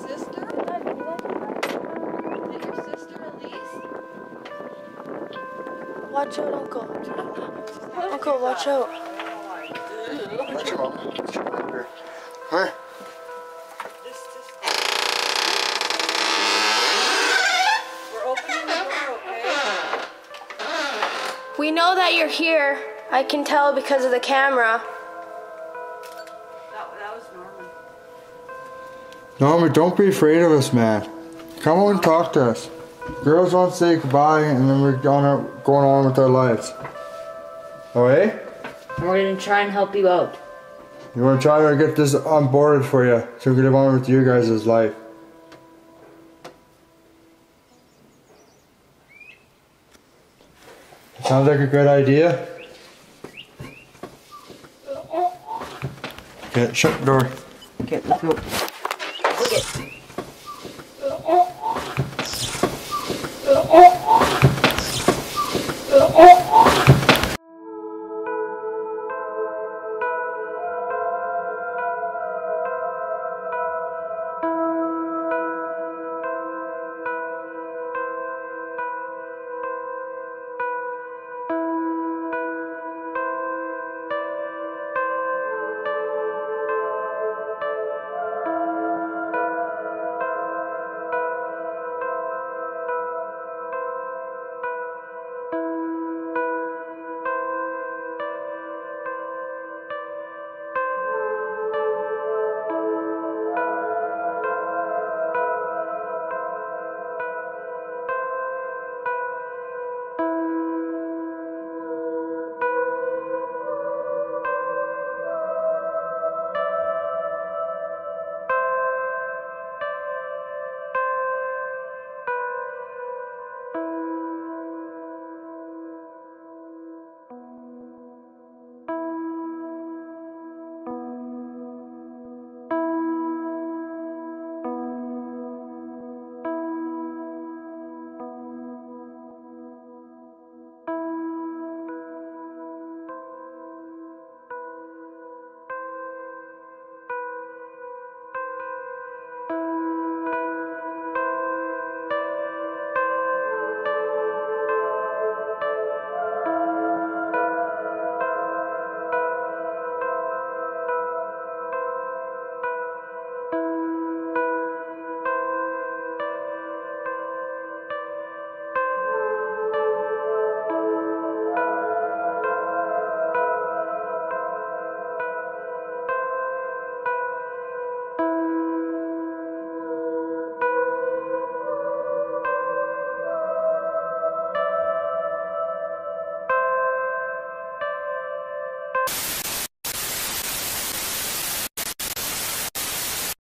sister? Is your sister Elise? Watch out, Uncle. Uncle, watch out. Watch out, Watch out. Huh? We know that you're here. I can tell because of the camera. Norman, don't be afraid of us, man. Come on and talk to us. Girls want to say goodbye and then we're going, out, going on with our lives. Okay? And we're gonna try and help you out. You want to try to get this onboarded for you so we can live on with you guys' life. Sounds like a good idea. Okay, shut the door. Okay, let's go. おっ